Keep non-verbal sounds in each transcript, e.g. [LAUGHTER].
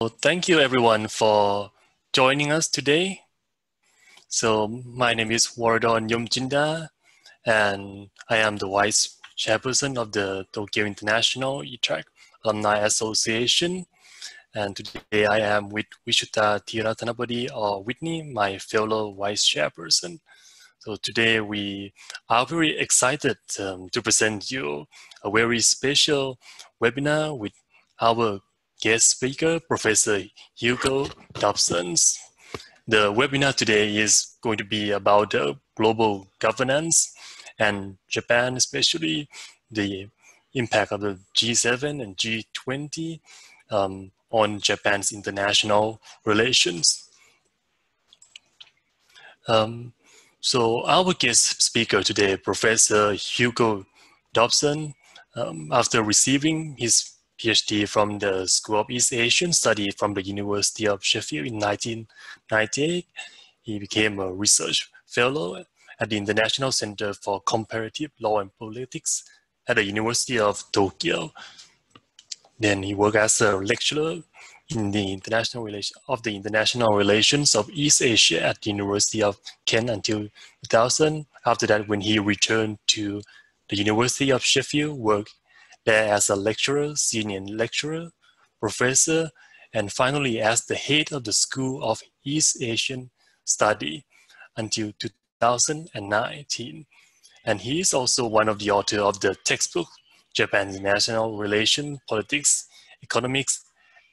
Well, thank you everyone for joining us today. So my name is Waradon Yomjinda and I am the Vice Chairperson of the Tokyo International E-Track Alumni Association. And today I am with Vishuta Thiratanabadi or Whitney, my fellow Vice Chairperson. So today we are very excited um, to present you a very special webinar with our guest speaker, Professor Hugo Dobson. The webinar today is going to be about uh, global governance and Japan, especially the impact of the G7 and G20 um, on Japan's international relations. Um, so our guest speaker today, Professor Hugo Dobson, um, after receiving his PhD from the School of East Asian Study from the University of Sheffield in 1998. He became a research fellow at the International Center for Comparative Law and Politics at the University of Tokyo. Then he worked as a lecturer in the international of the international relations of East Asia at the University of Kent until 2000. After that, when he returned to the University of Sheffield, worked as a lecturer, senior lecturer, professor, and finally as the head of the School of East Asian Study until 2019. And he is also one of the author of the textbook, Japan's National Relations, Politics, Economics,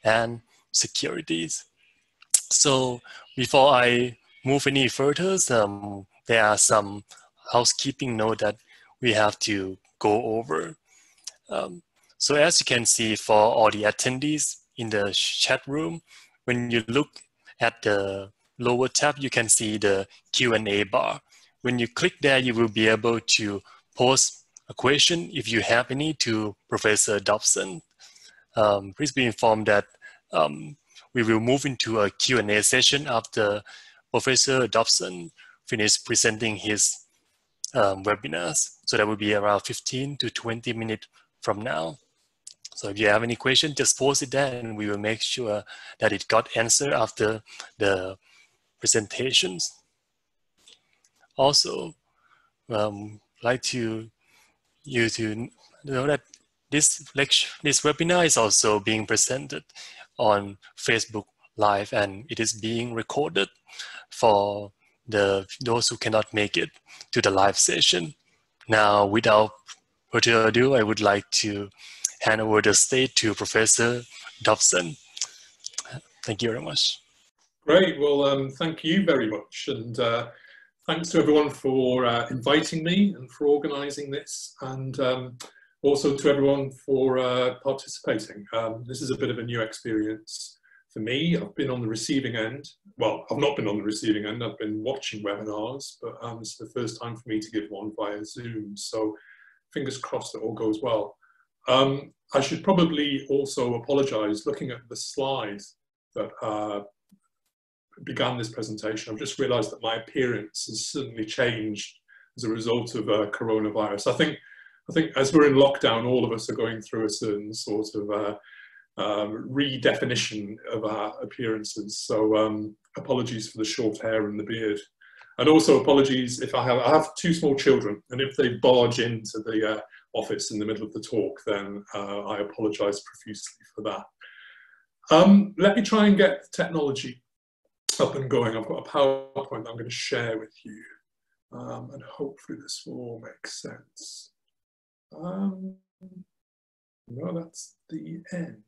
and Securities. So before I move any further, um, there are some housekeeping note that we have to go over. Um, so as you can see for all the attendees in the chat room, when you look at the lower tab, you can see the Q&A bar. When you click there, you will be able to post a question if you have any to Professor Dobson. Um, please be informed that um, we will move into a Q&A session after Professor Dobson finishes presenting his um, webinars. So that will be around 15 to 20 minutes from now. So if you have any question, just post it there and we will make sure that it got answered after the presentations. Also, um, like to you to know that this lecture, this webinar is also being presented on Facebook Live and it is being recorded for the those who cannot make it to the live session. Now, without further ado, I would like to hand over the stage to Professor Dobson. Thank you very much. Great. Well, um, thank you very much. And uh, thanks to everyone for uh, inviting me and for organising this. And um, also to everyone for uh, participating. Um, this is a bit of a new experience for me. I've been on the receiving end. Well, I've not been on the receiving end. I've been watching webinars, but um, it's the first time for me to give one via Zoom. So fingers crossed that all goes well. Um, I should probably also apologise looking at the slides that uh, began this presentation. I've just realised that my appearance has suddenly changed as a result of uh, coronavirus. I think, I think as we're in lockdown, all of us are going through a certain sort of uh, um, redefinition of our appearances. So um, apologies for the short hair and the beard. And also apologies if I have, I have two small children and if they barge into the uh, office in the middle of the talk, then uh, I apologise profusely for that. Um, let me try and get the technology up and going. I've got a PowerPoint I'm going to share with you, um, and hopefully this will all make sense. Um, no, that's the end.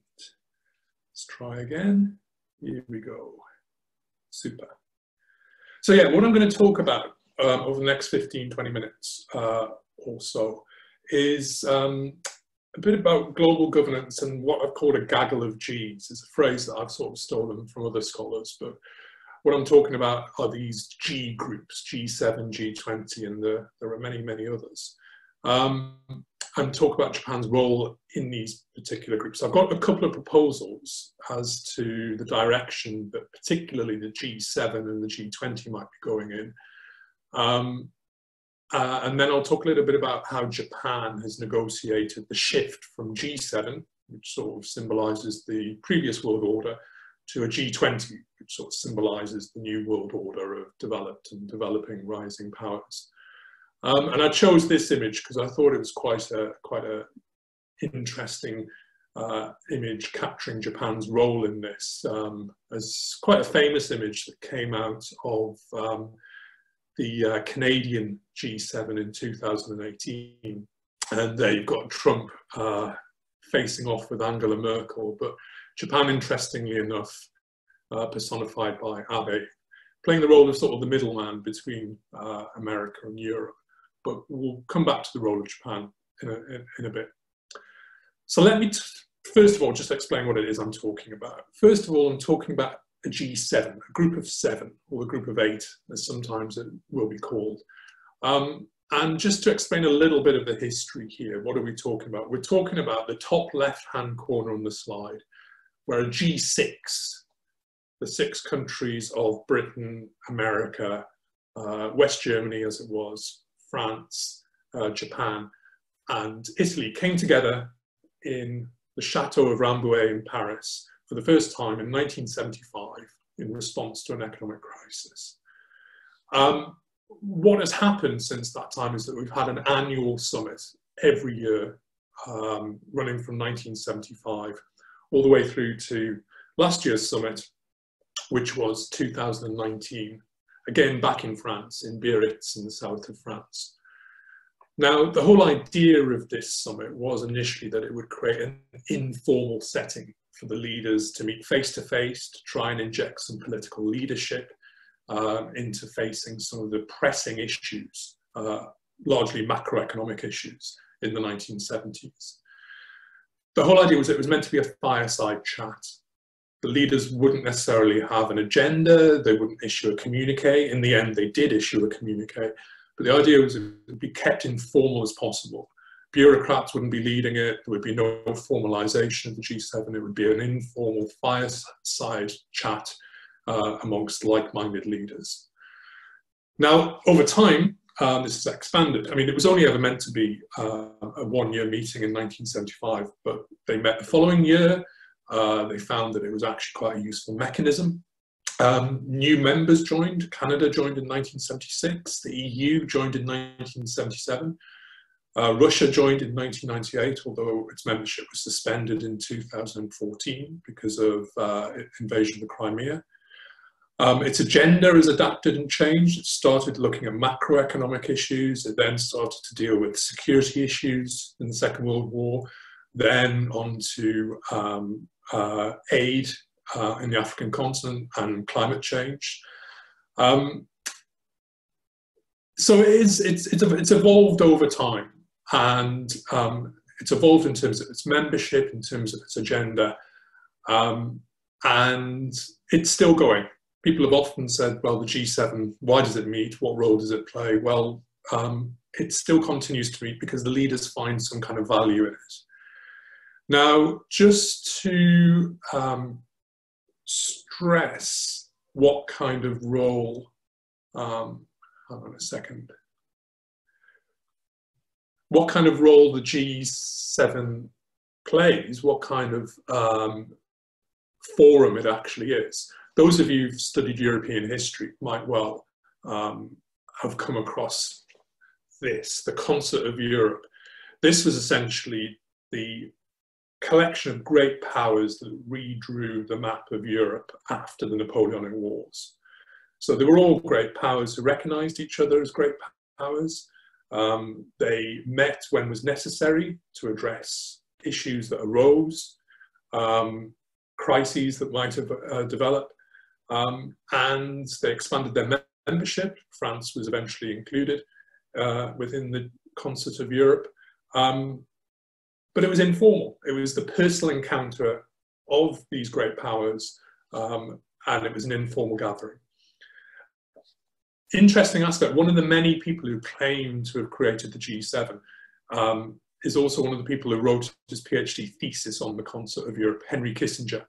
Let's try again. Here we go. Super. So yeah, what I'm going to talk about um, over the next 15, 20 minutes uh, or so is um, a bit about global governance and what I've called a gaggle of Gs. It's a phrase that I've sort of stolen from other scholars, but what I'm talking about are these G groups, G7, G20, and the, there are many, many others. Um, and talk about Japan's role in these particular groups. I've got a couple of proposals as to the direction that particularly the G7 and the G20 might be going in. Um, uh, and then I'll talk a little bit about how Japan has negotiated the shift from G7, which sort of symbolizes the previous world order, to a G20, which sort of symbolizes the new world order of developed and developing rising powers. Um, and I chose this image because I thought it was quite a quite a interesting uh, image capturing Japan's role in this um, as quite a famous image that came out of um, the uh, Canadian G7 in 2018. And there you've got Trump uh, facing off with Angela Merkel, but Japan, interestingly enough, uh, personified by Abe, playing the role of sort of the middleman between uh, America and Europe. But we'll come back to the role of Japan in a, in, a bit. So let me first of all just explain what it is I'm talking about. First of all, I'm talking about a G7, a group of seven, or a group of eight, as sometimes it will be called. Um, and just to explain a little bit of the history here, what are we talking about? We're talking about the top left-hand corner on the slide, where a G6, the six countries of Britain, America, uh, West Germany as it was, France, uh, Japan, and Italy came together in the Chateau of Rambouillet in Paris for the first time in 1975 in response to an economic crisis. Um, what has happened since that time is that we've had an annual summit every year um, running from 1975 all the way through to last year's summit, which was 2019, again back in France, in Biarritz in the south of France. Now, the whole idea of this summit was initially that it would create an informal setting for the leaders to meet face to face, to try and inject some political leadership um, into facing some of the pressing issues, uh, largely macroeconomic issues in the 1970s. The whole idea was it was meant to be a fireside chat. The leaders wouldn't necessarily have an agenda, they wouldn't issue a communique. In the end, they did issue a communique, but the idea was it would be kept informal as possible bureaucrats wouldn't be leading it, there would be no formalization of the G7, it would be an informal fireside chat uh, amongst like-minded leaders. Now, over time, um, this has expanded. I mean, it was only ever meant to be uh, a one-year meeting in 1975, but they met the following year. Uh, they found that it was actually quite a useful mechanism. Um, new members joined. Canada joined in 1976. The EU joined in 1977. Uh, Russia joined in 1998, although its membership was suspended in 2014 because of uh, invasion of the Crimea. Um, its agenda is adapted and changed. It started looking at macroeconomic issues. It then started to deal with security issues in the Second World War, then on to um, uh, aid uh, in the African continent and climate change. Um, so it is, it's, it's, it's evolved over time and um, it's evolved in terms of its membership, in terms of its agenda, um, and it's still going. People have often said, well, the G7, why does it meet? What role does it play? Well, um, it still continues to meet because the leaders find some kind of value in it. Now, just to um, stress what kind of role, um, hang on a second, what kind of role the G7 plays, what kind of um, forum it actually is. Those of you who've studied European history might well um, have come across this, the Concert of Europe. This was essentially the collection of great powers that redrew the map of Europe after the Napoleonic Wars. So they were all great powers who recognized each other as great powers. Um, they met when was necessary to address issues that arose, um, crises that might have uh, developed, um, and they expanded their membership. France was eventually included uh, within the Concert of Europe. Um, but it was informal. It was the personal encounter of these great powers, um, and it was an informal gathering interesting aspect, one of the many people who claim to have created the G7 um, is also one of the people who wrote his PhD thesis on the concert of Europe, Henry Kissinger.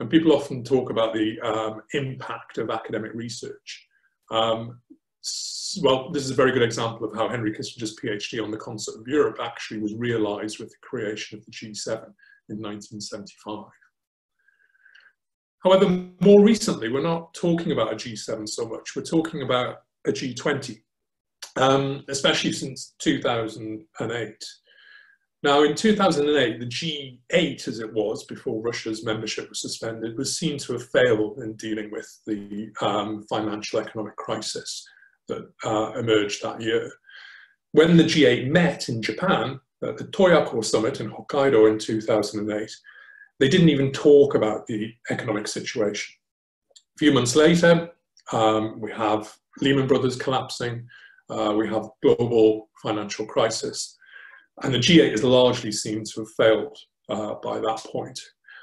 And people often talk about the um, impact of academic research. Um, well, this is a very good example of how Henry Kissinger's PhD on the concert of Europe actually was realized with the creation of the G7 in 1975. However, more recently, we're not talking about a G7 so much, we're talking about a G20, um, especially since 2008. Now, in 2008, the G8, as it was before Russia's membership was suspended, was seen to have failed in dealing with the um, financial economic crisis that uh, emerged that year. When the G8 met in Japan at the Toyako summit in Hokkaido in 2008, they didn't even talk about the economic situation. A few months later, um, we have Lehman Brothers collapsing, uh, we have global financial crisis, and the G8 is largely seen to have failed uh, by that point.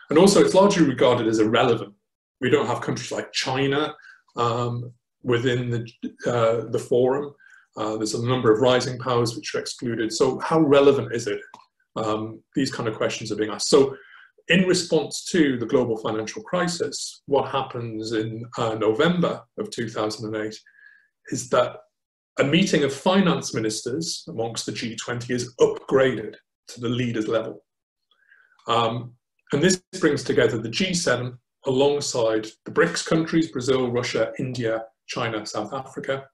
And also, it's largely regarded as irrelevant. We don't have countries like China um, within the, uh, the forum. Uh, there's a number of rising powers which are excluded. So, how relevant is it? Um, these kind of questions are being asked. So, in response to the global financial crisis, what happens in uh, November of 2008 is that a meeting of finance ministers amongst the G20 is upgraded to the leaders level. Um, and this brings together the G7 alongside the BRICS countries, Brazil, Russia, India, China, South Africa,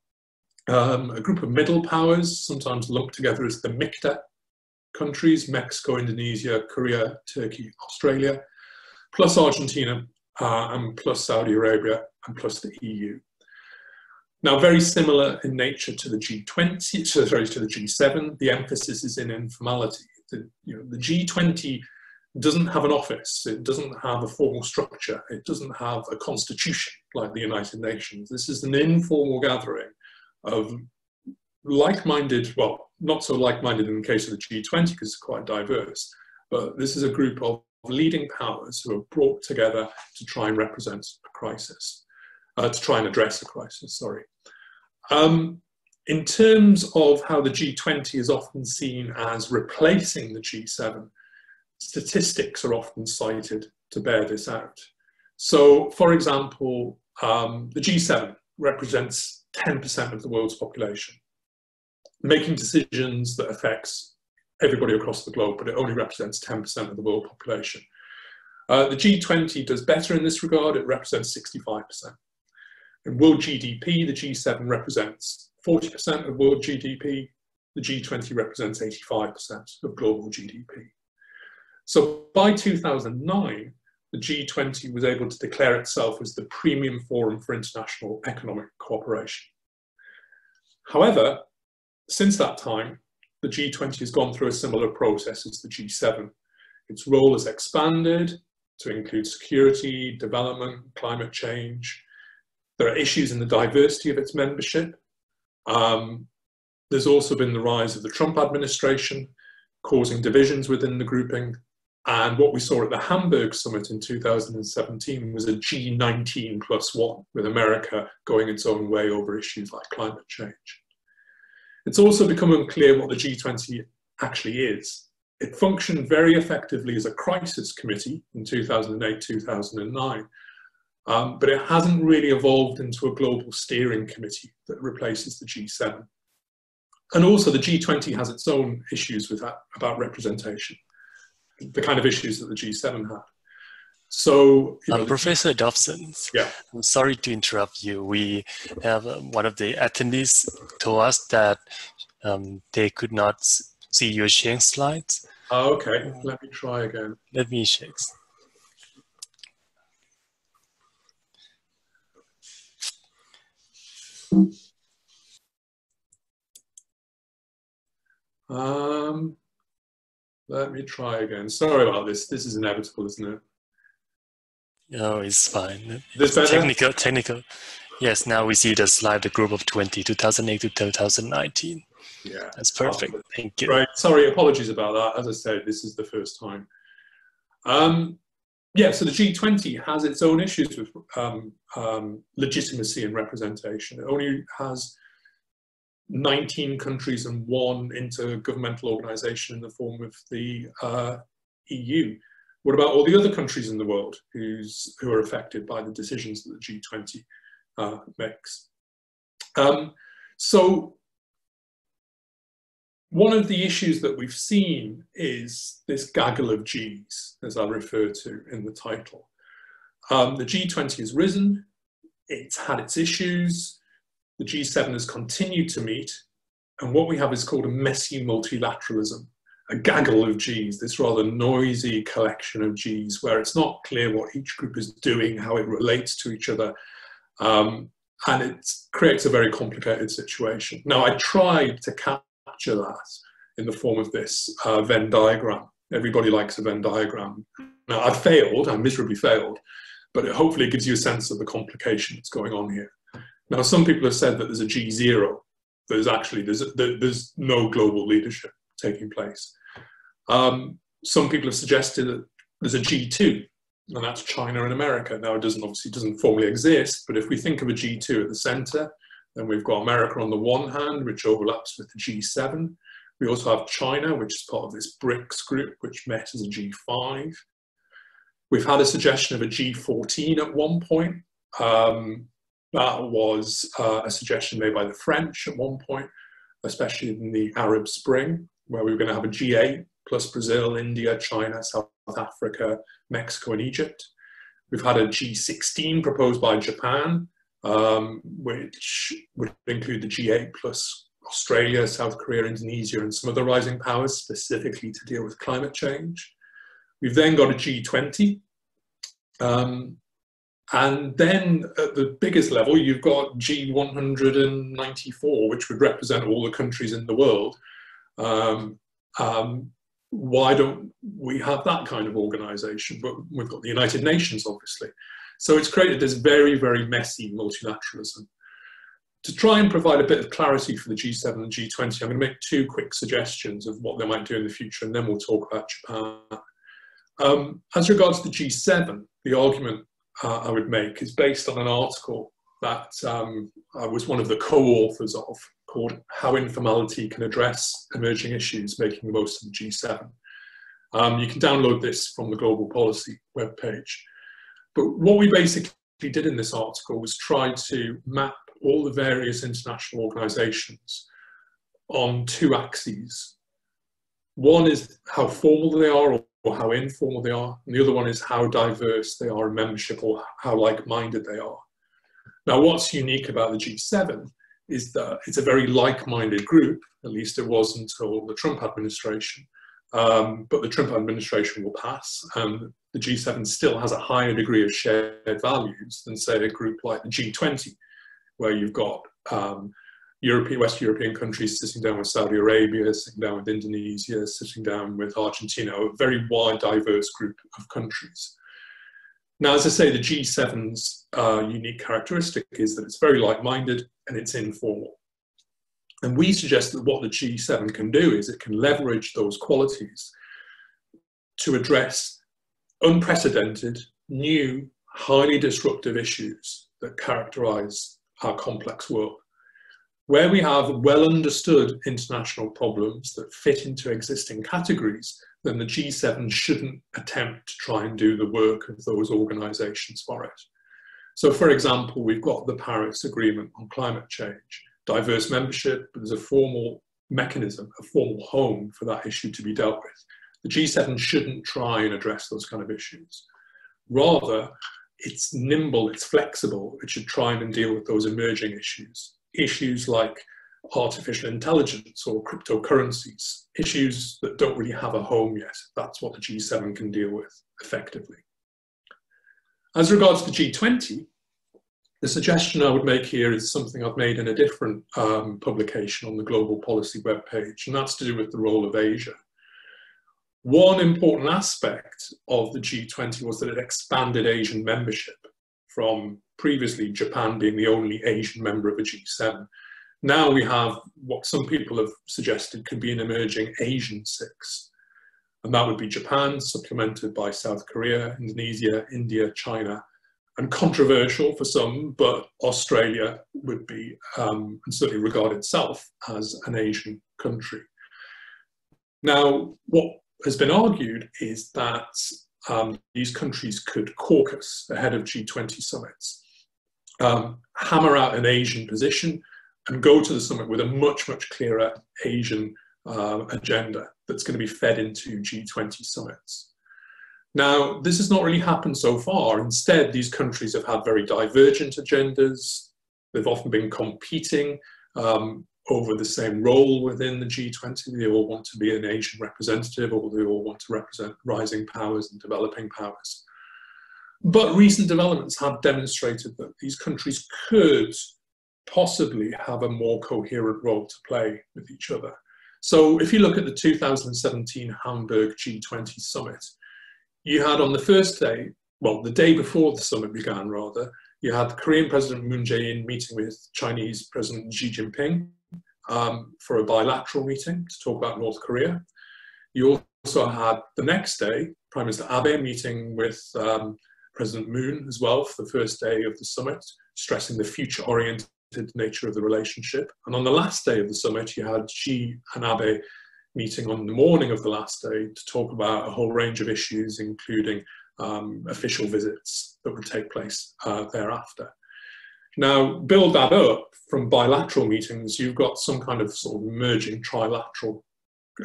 um, a group of middle powers, sometimes lumped together as the MIKTA countries, Mexico, Indonesia, Korea, Turkey, Australia, plus Argentina, uh, and plus Saudi Arabia, and plus the EU. Now, very similar in nature to the G20, sorry, to the G7, the emphasis is in informality. The, you know, the G20 doesn't have an office, it doesn't have a formal structure, it doesn't have a constitution like the United Nations. This is an informal gathering of like-minded, well, not so like-minded in the case of the G20 because it's quite diverse, but this is a group of leading powers who are brought together to try and represent a crisis, uh, to try and address a crisis, sorry. Um, in terms of how the G20 is often seen as replacing the G7, statistics are often cited to bear this out. So, for example, um, the G7 represents 10% of the world's population, making decisions that affects everybody across the globe, but it only represents 10% of the world population. Uh, the G20 does better in this regard, it represents 65%. In world GDP, the G7 represents 40% of world GDP, the G20 represents 85% of global GDP. So by 2009, the G20 was able to declare itself as the premium forum for international economic cooperation. However, since that time, the G20 has gone through a similar process as the G7. Its role has expanded to include security, development, climate change, there are issues in the diversity of its membership. Um, there's also been the rise of the Trump administration, causing divisions within the grouping. And what we saw at the Hamburg summit in 2017 was a G19 plus one, with America going its own way over issues like climate change. It's also become unclear what the G20 actually is. It functioned very effectively as a crisis committee in 2008 2009, um, but it hasn't really evolved into a global steering committee that replaces the G7. And also the G20 has its own issues with that about representation, the kind of issues that the G7 had. So, you know, um, Professor Dobson, yeah. I'm sorry to interrupt you. We have um, one of the attendees told us that um, they could not see your sharing slides. Oh, okay. Let me try again. Let me check. Um, let me try again. Sorry about this. This is inevitable, isn't it? No, it's fine. This better? Technical, technical. Yes, now we see the slide, the group of 20, 2008 to 2019. Yeah. That's perfect. Thank you. Right. Sorry, apologies about that. As I said, this is the first time. Um, yeah, so the G20 has its own issues with um, um, legitimacy and representation. It only has 19 countries and one intergovernmental organization in the form of the uh, EU. What about all the other countries in the world who's, who are affected by the decisions that the G20 uh, makes? Um, so one of the issues that we've seen is this gaggle of Gs, as I refer to in the title. Um, the G20 has risen, it's had its issues, the G7 has continued to meet, and what we have is called a messy multilateralism, a gaggle of Gs, this rather noisy collection of Gs, where it's not clear what each group is doing, how it relates to each other, um, and it creates a very complicated situation. Now, I tried to capture that in the form of this uh, Venn diagram. Everybody likes a Venn diagram. Now, I failed, I miserably failed, but it hopefully gives you a sense of the complication that's going on here. Now, some people have said that there's a G0. There's actually, there's, there's no global leadership taking place. Um, some people have suggested that there's a G2, and that's China and America. Now, it doesn't obviously doesn't formally exist, but if we think of a G2 at the center, then we've got America on the one hand, which overlaps with the G7. We also have China, which is part of this BRICS group, which met as a G5. We've had a suggestion of a G14 at one point. Um, that was uh, a suggestion made by the French at one point, especially in the Arab Spring, where we were going to have a G8 plus Brazil, India, China, South Africa, Mexico, and Egypt. We've had a G16 proposed by Japan, um, which would include the G8 plus Australia, South Korea, Indonesia, and some other rising powers specifically to deal with climate change. We've then got a G20. Um, and then at the biggest level, you've got G194, which would represent all the countries in the world. Um, um, why don't we have that kind of organization? But we've got the United Nations, obviously. So it's created this very, very messy multilateralism. To try and provide a bit of clarity for the G7 and G20, I'm going to make two quick suggestions of what they might do in the future, and then we'll talk about Japan. Um, as regards to the G7, the argument uh, I would make is based on an article that um, I was one of the co-authors of called How Informality Can Address Emerging Issues, Making the Most of the G7. Um, you can download this from the Global Policy webpage. But what we basically did in this article was try to map all the various international organizations on two axes. One is how formal they are or how informal they are, and the other one is how diverse they are in membership or how like-minded they are. Now, what's unique about the G7 is that it's a very like-minded group, at least it was until the Trump administration. Um, but the Trump administration will pass, and the G7 still has a higher degree of shared values than, say, a group like the G20, where you've got um, European, West European countries sitting down with Saudi Arabia, sitting down with Indonesia, sitting down with Argentina, a very wide, diverse group of countries. Now, as I say, the G7's uh, unique characteristic is that it's very like-minded and it's informal. And we suggest that what the G7 can do is it can leverage those qualities to address unprecedented, new, highly disruptive issues that characterize our complex world. Where we have well understood international problems that fit into existing categories, then the G7 shouldn't attempt to try and do the work of those organizations for it. So, for example, we've got the Paris Agreement on climate change, diverse membership, but there's a formal mechanism, a formal home for that issue to be dealt with. The G7 shouldn't try and address those kind of issues. Rather, it's nimble, it's flexible, it should try and deal with those emerging issues. Issues like artificial intelligence or cryptocurrencies, issues that don't really have a home yet. That's what the G7 can deal with effectively. As regards to G20, the suggestion I would make here is something I've made in a different um, publication on the Global Policy webpage, and that's to do with the role of Asia. One important aspect of the G20 was that it expanded Asian membership from previously Japan being the only Asian member of a G7 now we have what some people have suggested could be an emerging Asian six. And that would be Japan, supplemented by South Korea, Indonesia, India, China, and controversial for some, but Australia would be, um, and certainly regard itself as an Asian country. Now, what has been argued is that um, these countries could caucus ahead of G20 summits, um, hammer out an Asian position, and go to the summit with a much, much clearer Asian uh, agenda that's going to be fed into G20 summits. Now, this has not really happened so far. Instead, these countries have had very divergent agendas. They've often been competing um, over the same role within the G20. They all want to be an Asian representative, or they all want to represent rising powers and developing powers. But recent developments have demonstrated that these countries could possibly have a more coherent role to play with each other. So if you look at the 2017 Hamburg G20 summit, you had on the first day, well, the day before the summit began rather, you had Korean President Moon Jae-in meeting with Chinese President Xi Jinping um, for a bilateral meeting to talk about North Korea. You also had the next day, Prime Minister Abe meeting with um, President Moon as well for the first day of the summit, stressing the future-oriented nature of the relationship. And on the last day of the summit, you had Xi and Abe meeting on the morning of the last day to talk about a whole range of issues, including um, official visits that would take place uh, thereafter. Now, build that up from bilateral meetings, you've got some kind of sort of merging trilateral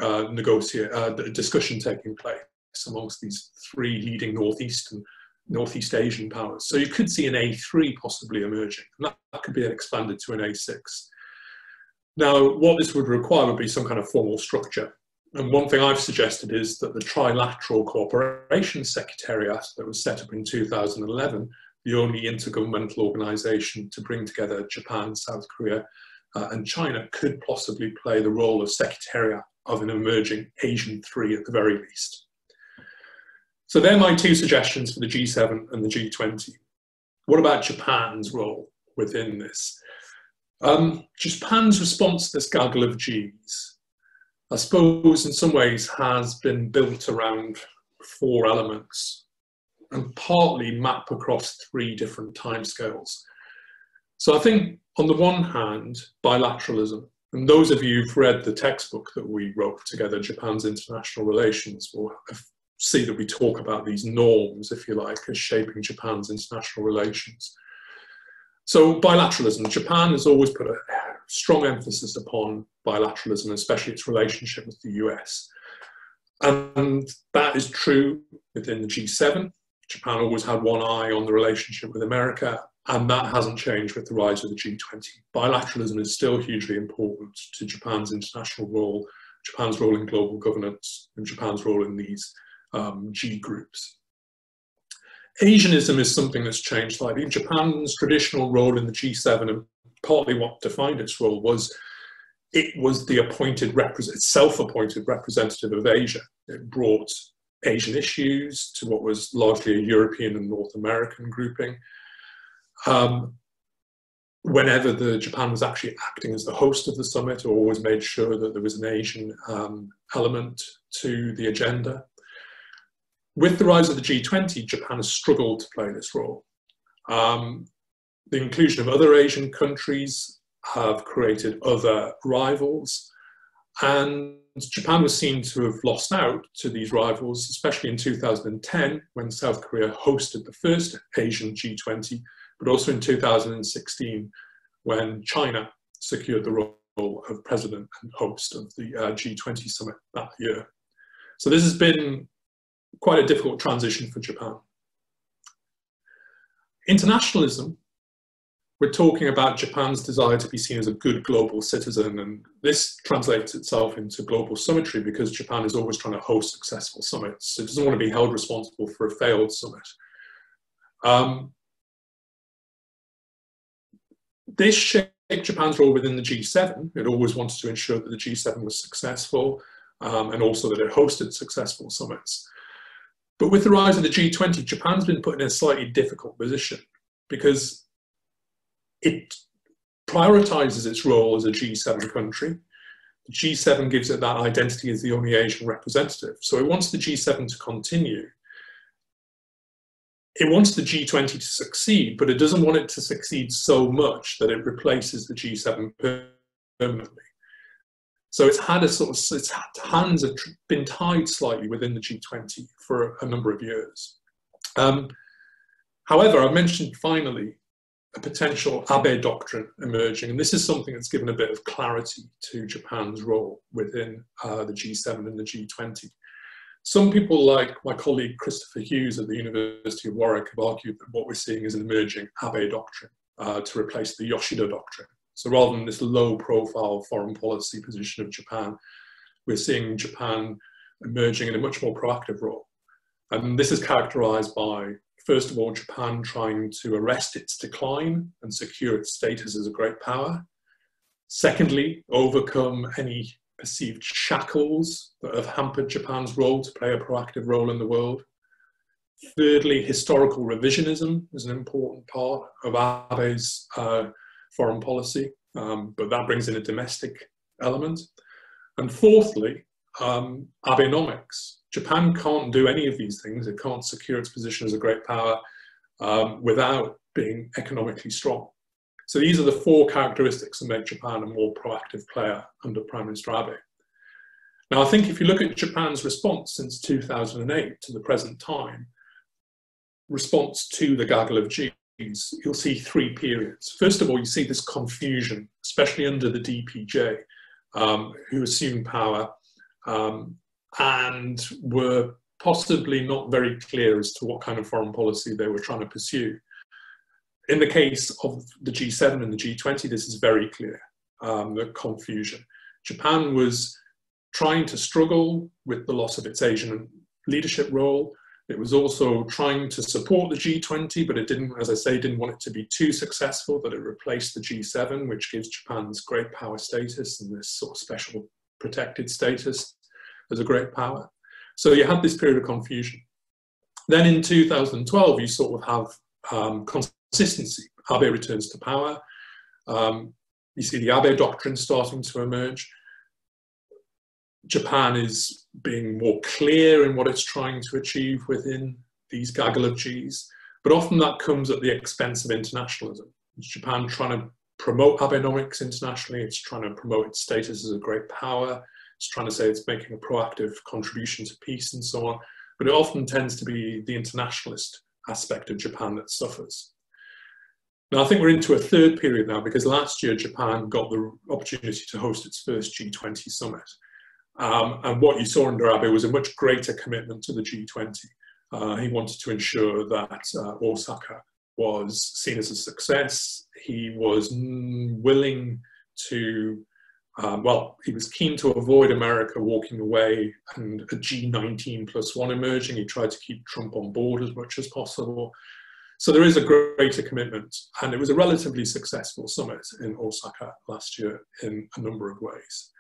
uh, negotiate, uh, discussion taking place amongst these three leading Northeast and Northeast Asian powers. So you could see an A3 possibly emerging, and that, that could be expanded to an A6. Now, what this would require would be some kind of formal structure. And one thing I've suggested is that the Trilateral Cooperation Secretariat that was set up in 2011, the only intergovernmental organization to bring together Japan, South Korea, uh, and China, could possibly play the role of secretariat of an emerging Asian three at the very least. So they're my two suggestions for the G7 and the G20. What about Japan's role within this? Um, Japan's response to this gaggle of Gs, I suppose in some ways has been built around four elements and partly map across three different timescales. So I think on the one hand, bilateralism, and those of you who've read the textbook that we wrote together, Japan's International Relations, will see that we talk about these norms, if you like, as shaping Japan's international relations. So bilateralism, Japan has always put a strong emphasis upon bilateralism, especially its relationship with the US. And that is true within the G7. Japan always had one eye on the relationship with America, and that hasn't changed with the rise of the G20. Bilateralism is still hugely important to Japan's international role, Japan's role in global governance, and Japan's role in these um, G groups. Asianism is something that's changed slightly. Japan's traditional role in the G7 and partly what defined its role was it was the appointed self-appointed representative of Asia. It brought Asian issues to what was largely a European and North American grouping. Um, whenever the Japan was actually acting as the host of the summit, always made sure that there was an Asian um, element to the agenda. With the rise of the G20, Japan has struggled to play this role. Um, the inclusion of other Asian countries have created other rivals, and Japan was seen to have lost out to these rivals, especially in 2010 when South Korea hosted the first Asian G20, but also in 2016 when China secured the role of president and host of the uh, G20 summit that year. So this has been quite a difficult transition for Japan. Internationalism, we're talking about Japan's desire to be seen as a good global citizen, and this translates itself into global summitry because Japan is always trying to host successful summits. It doesn't want to be held responsible for a failed summit. Um, this shaped Japan's role within the G7. It always wanted to ensure that the G7 was successful um, and also that it hosted successful summits. But with the rise of the G20, Japan's been put in a slightly difficult position because it prioritizes its role as a G7 country. The G7 gives it that identity as the only Asian representative. So it wants the G7 to continue. It wants the G20 to succeed, but it doesn't want it to succeed so much that it replaces the G7 permanently. So it's had a sort of, its hands have been tied slightly within the G20 for a number of years. Um, however, I mentioned finally a potential Abe doctrine emerging, and this is something that's given a bit of clarity to Japan's role within uh, the G7 and the G20. some people like my colleague Christopher Hughes at the University of Warwick have argued that what we're seeing is an emerging Abe doctrine uh, to replace the Yoshida doctrine. So rather than this low profile foreign policy position of Japan, we're seeing Japan emerging in a much more proactive role. And this is characterized by, first of all, Japan trying to arrest its decline and secure its status as a great power. Secondly, overcome any perceived shackles that have hampered Japan's role to play a proactive role in the world. Thirdly, historical revisionism is an important part of Abe's uh, foreign policy, um, but that brings in a domestic element. And fourthly, um, Abenomics. Japan can't do any of these things. It can't secure its position as a great power um, without being economically strong. So these are the four characteristics that make Japan a more proactive player under Prime Minister Abe. Now, I think if you look at Japan's response since 2008 to the present time, response to the gaggle of G's, you'll see three periods. First of all, you see this confusion, especially under the DPJ, um, who assumed power um, and were possibly not very clear as to what kind of foreign policy they were trying to pursue. In the case of the G7 and the G20, this is very clear, um, the confusion. Japan was trying to struggle with the loss of its Asian leadership role. It was also trying to support the G20, but it didn't, as I say, didn't want it to be too successful that it replaced the G7, which gives Japan's great power status and this sort of special protected status as a great power. So you had this period of confusion. Then in 2012, you sort of have um, consistency. Abe returns to power. Um, you see the Abe doctrine starting to emerge. Japan is being more clear in what it's trying to achieve within these gaggle of Gs, but often that comes at the expense of internationalism. Is Japan trying to promote Abenomics internationally, it's trying to promote its status as a great power, it's trying to say it's making a proactive contribution to peace and so on, but it often tends to be the internationalist aspect of Japan that suffers. Now, I think we're into a third period now because last year Japan got the opportunity to host its first G20 summit. Um, and what you saw under Abe was a much greater commitment to the G20. Uh, he wanted to ensure that uh, Osaka was seen as a success. He was willing to, um, well, he was keen to avoid America walking away and a G19 plus one emerging. He tried to keep Trump on board as much as possible. So there is a greater commitment, and it was a relatively successful summit in Osaka last year in a number of ways.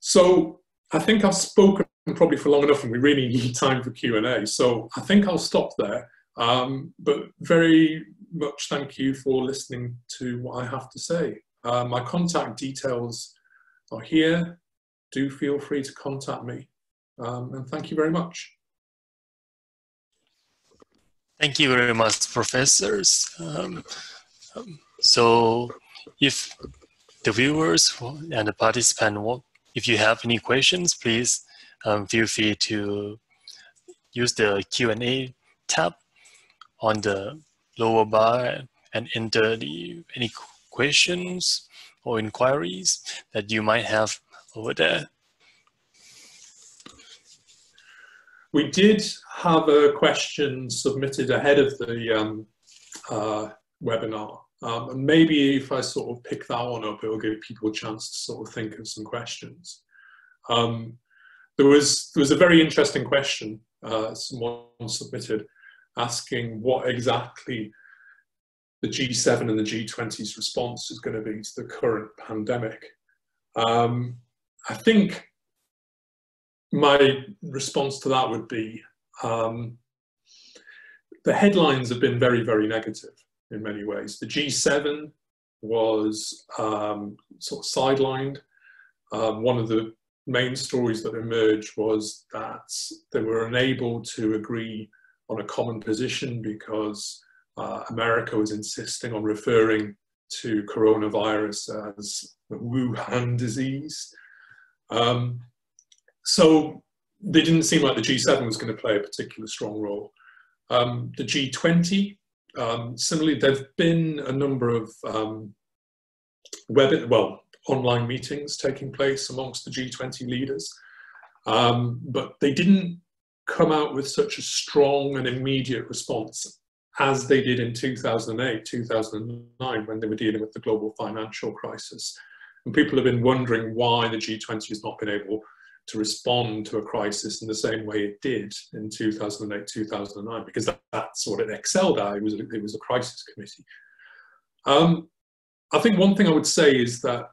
So I think I've spoken probably for long enough, and we really [LAUGHS] need time for Q and A. So I think I'll stop there. Um, but very much thank you for listening to what I have to say. Uh, my contact details are here. Do feel free to contact me. Um, and thank you very much. Thank you very much, professors. Um, um, so if the viewers and the participants, if you have any questions, please um, feel free to use the Q&A tab on the lower bar and enter the any questions or inquiries that you might have over there. We did have a question submitted ahead of the um, uh, webinar. Um, and maybe if I sort of pick that one up, it will give people a chance to sort of think of some questions. Um, there was there was a very interesting question uh, someone submitted asking what exactly the G7 and the G20's response is going to be to the current pandemic. Um, I think my response to that would be um, the headlines have been very, very negative in many ways. The G7 was um, sort of sidelined. Um, one of the main stories that emerged was that they were unable to agree on a common position because uh, America was insisting on referring to coronavirus as the Wuhan disease. Um, so they didn't seem like the G7 was going to play a particular strong role. Um, the G20, um, similarly, there have been a number of um, web, well, online meetings taking place amongst the G20 leaders, um, but they didn't come out with such a strong and immediate response as they did in 2008, 2009, when they were dealing with the global financial crisis. And people have been wondering why the G20 has not been able to respond to a crisis in the same way it did in 2008, 2009, because that, that's what it excelled at. It was, it was a crisis committee. Um, I think one thing I would say is that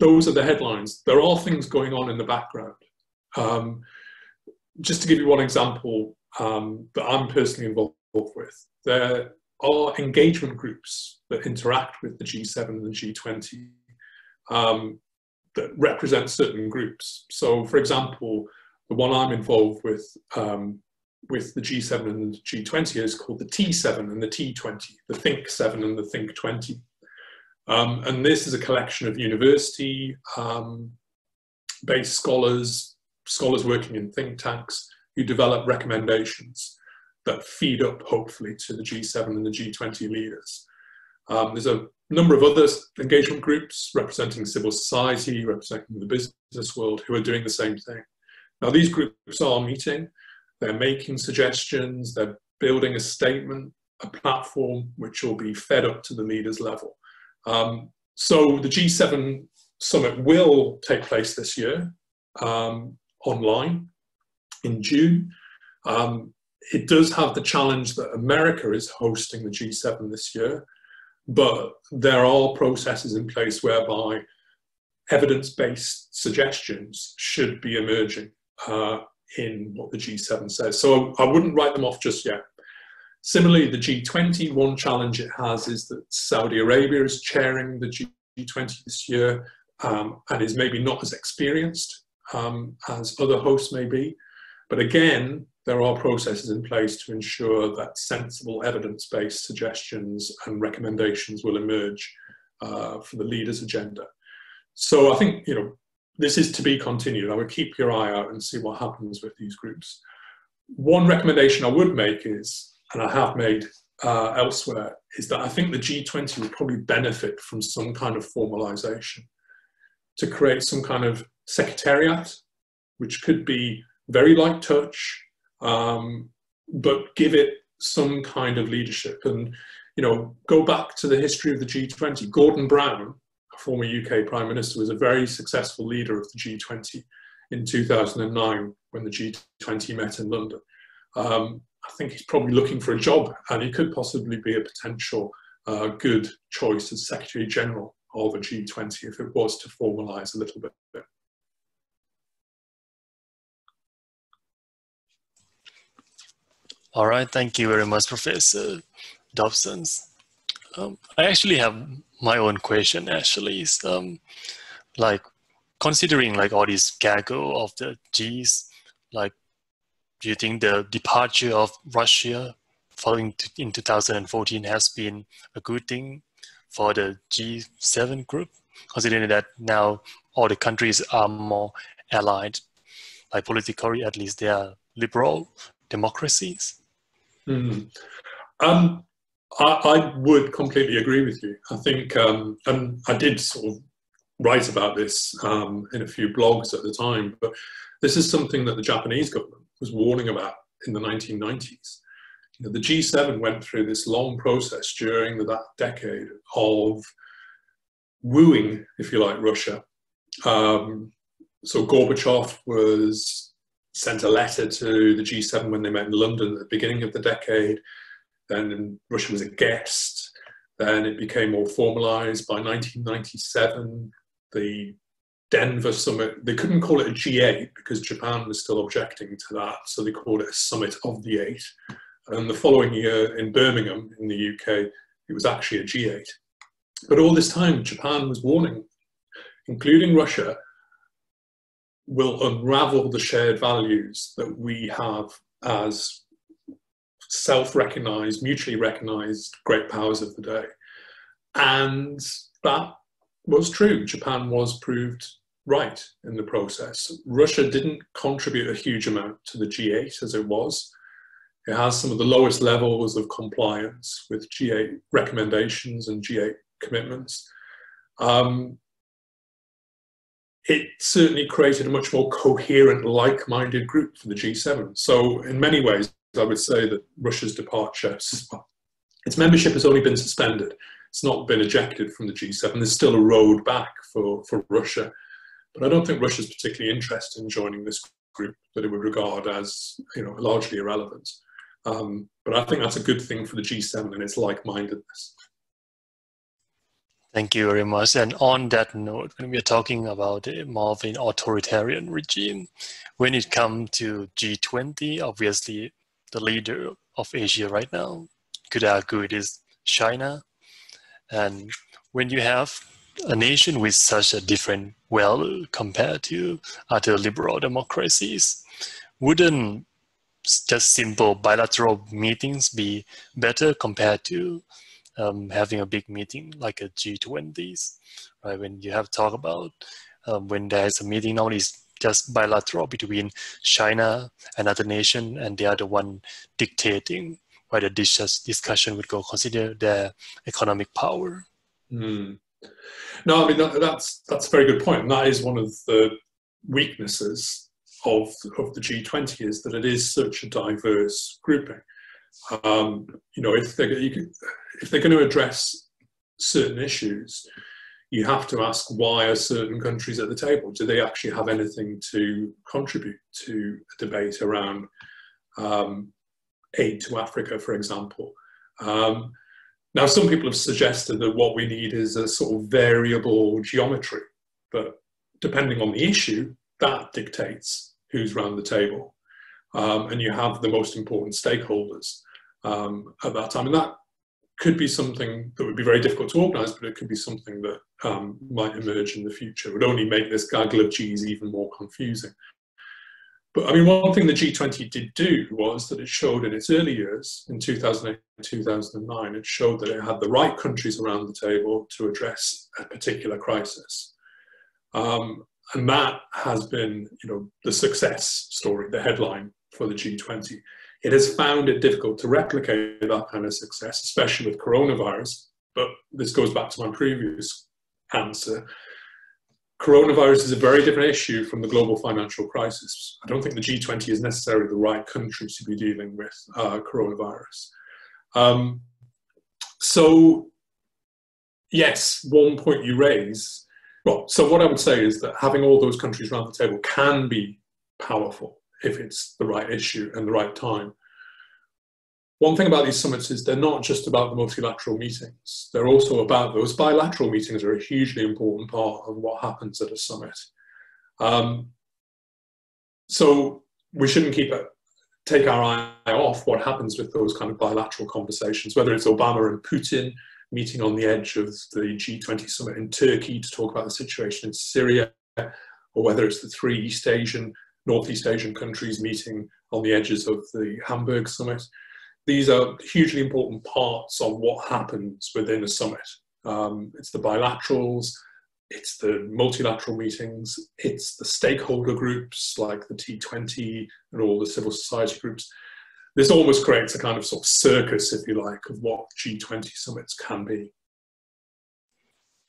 those are the headlines. There are things going on in the background. Um, just to give you one example um, that I'm personally involved with, there are engagement groups that interact with the G7 and the G20 um, that represent certain groups. So, for example, the one I'm involved with um, with the G7 and the G20 is called the T7 and the T20, the Think 7 and the Think 20. Um, and this is a collection of university um, based scholars, scholars working in think tanks who develop recommendations that feed up, hopefully, to the G7 and the G20 leaders. Um, there's a number of other engagement groups representing civil society, representing the business world, who are doing the same thing. Now, these groups are meeting, they're making suggestions, they're building a statement, a platform which will be fed up to the leaders level. Um, so the G7 summit will take place this year um, online in June. Um, it does have the challenge that America is hosting the G7 this year, but there are processes in place whereby evidence-based suggestions should be emerging uh, in what the G7 says. So I wouldn't write them off just yet. Similarly, the G20, one challenge it has is that Saudi Arabia is chairing the G20 this year um, and is maybe not as experienced um, as other hosts may be. But again, there are processes in place to ensure that sensible evidence-based suggestions and recommendations will emerge uh, for the leaders' agenda. So I think, you know, this is to be continued. I would keep your eye out and see what happens with these groups. One recommendation I would make is and I have made uh, elsewhere, is that I think the G20 would probably benefit from some kind of formalization to create some kind of secretariat, which could be very light touch, um, but give it some kind of leadership. And, you know, go back to the history of the G20. Gordon Brown, a former UK Prime Minister, was a very successful leader of the G20 in 2009 when the G20 met in London. Um, I think he's probably looking for a job and he could possibly be a potential uh, good choice as Secretary General of a G20 if it was to formalise a little bit. All right, thank you very much, Professor Dobson. Um, I actually have my own question. Actually, is um, like considering like all these gaggle of the G's, like do you think the departure of Russia following in 2014 has been a good thing for the G7 group, considering that now all the countries are more allied, like politically at least they are liberal democracies? Mm. Um, I, I, would completely agree with you. I think, um, and I did sort of write about this um, in a few blogs at the time, but this is something that the Japanese government was warning about in the 1990s. You know, the G7 went through this long process during that decade of wooing, if you like, Russia. Um, so Gorbachev was sent a letter to the G7 when they met in London at the beginning of the decade. Then Russia was a guest. Then it became more formalized. By 1997, the Denver summit, they couldn't call it a G8 because Japan was still objecting to that, so they called it a summit of the eight. And the following year in Birmingham in the UK, it was actually a G8. But all this time, Japan was warning, including Russia, will unravel the shared values that we have as self recognized, mutually recognized great powers of the day. And that was true. Japan was proved right in the process. Russia didn't contribute a huge amount to the G8 as it was. It has some of the lowest levels of compliance with G8 recommendations and G8 commitments. Um, it certainly created a much more coherent, like-minded group for the G7. So in many ways, I would say that Russia's departure, its membership has only been suspended. It's not been ejected from the G7. There's still a road back for, for Russia. But I don't think Russia's particularly interested in joining this group that it would regard as you know, largely irrelevant. Um, but I think that's a good thing for the G7 and its like-mindedness. Thank you very much. And on that note, when we are talking about more of an authoritarian regime, when it comes to G20, obviously the leader of Asia right now could argue it is China. And when you have a nation with such a different well compared to other liberal democracies, wouldn't just simple bilateral meetings be better compared to um, having a big meeting like a G20s, right? When you have talk about um, when there's a meeting now it's just bilateral between China and other nation, and they are the one dictating whether this discussion would go consider their economic power. Mm. No, I mean that, that's that's a very good point, and that is one of the weaknesses of of the G20 is that it is such a diverse grouping. Um, you know, if they're, you, if they're going to address certain issues, you have to ask why are certain countries at the table? Do they actually have anything to contribute to a debate around um, aid to Africa, for example? Um, now, some people have suggested that what we need is a sort of variable geometry, but depending on the issue, that dictates who's around the table um, and you have the most important stakeholders um, at that time. And that could be something that would be very difficult to organise, but it could be something that um, might emerge in the future. It would only make this gaggle of Gs even more confusing. But I mean, one thing the G20 did do was that it showed in its early years, in 2008 2009, it showed that it had the right countries around the table to address a particular crisis. Um, and that has been, you know, the success story, the headline for the G20. It has found it difficult to replicate that kind of success, especially with coronavirus. But this goes back to my previous answer. Coronavirus is a very different issue from the global financial crisis. I don't think the G20 is necessarily the right country to be dealing with uh, coronavirus. Um, so, yes, one point you raise. Well, so what I would say is that having all those countries around the table can be powerful if it's the right issue and the right time. One thing about these summits is they're not just about the multilateral meetings. They're also about those bilateral meetings are a hugely important part of what happens at a summit. Um, so we shouldn't keep it, take our eye off what happens with those kind of bilateral conversations, whether it's Obama and Putin meeting on the edge of the G20 summit in Turkey to talk about the situation in Syria, or whether it's the three East Asian Northeast Asian countries meeting on the edges of the Hamburg summit. These are hugely important parts of what happens within a summit. Um, it's the bilaterals, it's the multilateral meetings, it's the stakeholder groups like the T20 and all the civil society groups. This almost creates a kind of sort of circus, if you like, of what G20 summits can be.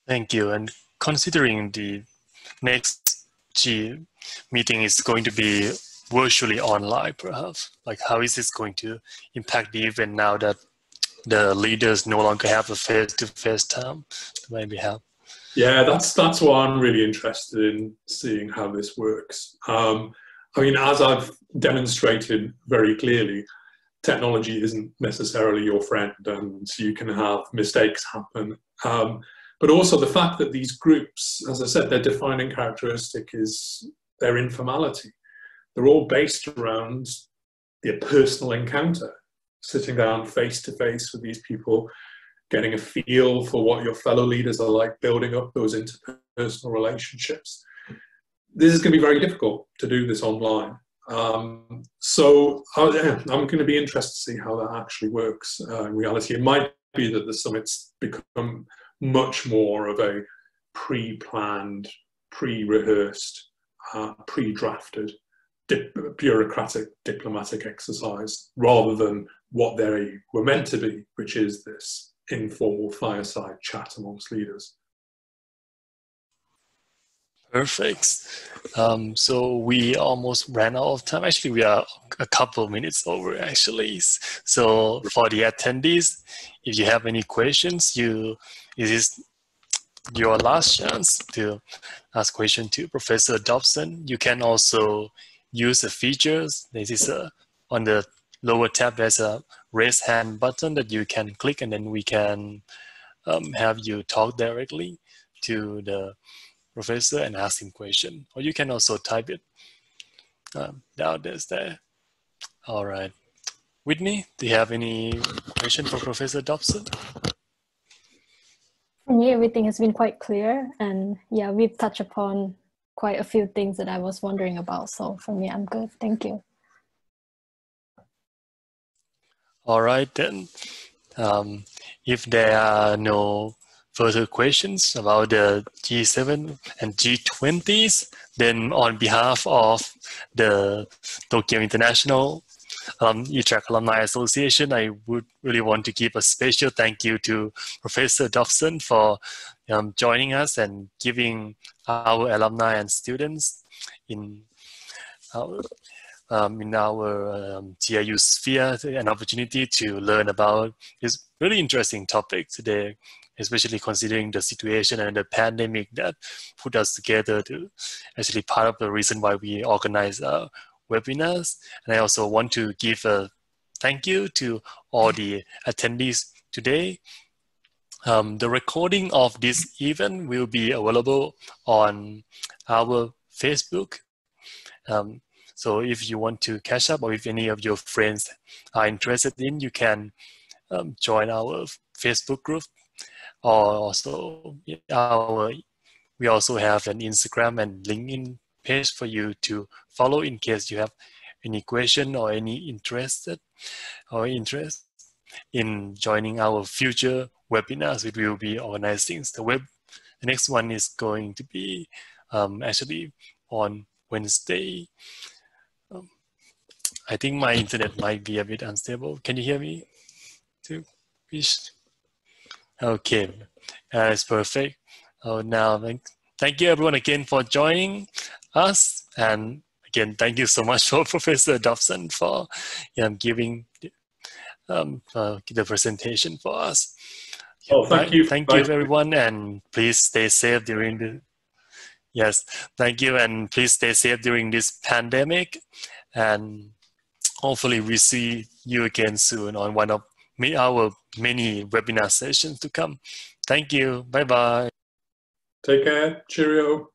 Thank you. And considering the next G meeting is going to be virtually online, perhaps? Like, how is this going to impact the event now that the leaders no longer have a face-to-face time to maybe have? Yeah, that's that's why I'm really interested in seeing how this works. Um, I mean, as I've demonstrated very clearly, technology isn't necessarily your friend, and you can have mistakes happen. Um, but also the fact that these groups, as I said, their defining characteristic is their informality. They're all based around their personal encounter, sitting down face to face with these people, getting a feel for what your fellow leaders are like, building up those interpersonal relationships. This is going to be very difficult to do this online. Um, so uh, I'm going to be interested to see how that actually works uh, in reality. It might be that the summits become much more of a pre-planned, pre-rehearsed uh, pre-drafted dip- bureaucratic diplomatic exercise rather than what they were meant to be, which is this informal fireside chat amongst leaders. Perfect. Um, so we almost ran out of time. Actually, we are a couple minutes over actually. So for the attendees, if you have any questions, you it is your last chance to ask question to Professor Dobson. You can also use the features. This is a, on the lower tab, there's a raise hand button that you can click and then we can um, have you talk directly to the professor and ask him question. Or you can also type it um, down there's there. All right. Whitney, do you have any question for Professor Dobson? For me, everything has been quite clear. And yeah, we've touched upon quite a few things that I was wondering about. So for me, I'm good. Thank you. All right, then. Um, if there are no further questions about the G7 and G20s, then on behalf of the Tokyo International um, E-Track Alumni Association, I would really want to give a special thank you to Professor Dobson for um, joining us and giving our alumni and students in our, um, in our um, TIU sphere an opportunity to learn about this really interesting topic today especially considering the situation and the pandemic that put us together to actually part of the reason why we organize uh, webinars. And I also want to give a thank you to all the attendees today. Um, the recording of this event will be available on our Facebook. Um, so if you want to catch up or if any of your friends are interested in, you can um, join our Facebook group or also our we also have an Instagram and LinkedIn page for you to follow in case you have any question or any interested or interest in joining our future webinars. We will be organizing the web. The next one is going to be um, actually on Wednesday. Um, I think my internet might be a bit unstable. Can you hear me? Too. Okay, that's perfect. Oh, now thank, thank you everyone again for joining us, and again thank you so much [LAUGHS] for Professor Dobson for um, giving um, uh, the presentation for us. Oh, thank you. Thank you everyone, and please stay safe during the. Yes, thank you, and please stay safe during this pandemic, and hopefully we see you again soon on one of our many webinar sessions to come. Thank you. Bye bye. Take care. Cheerio.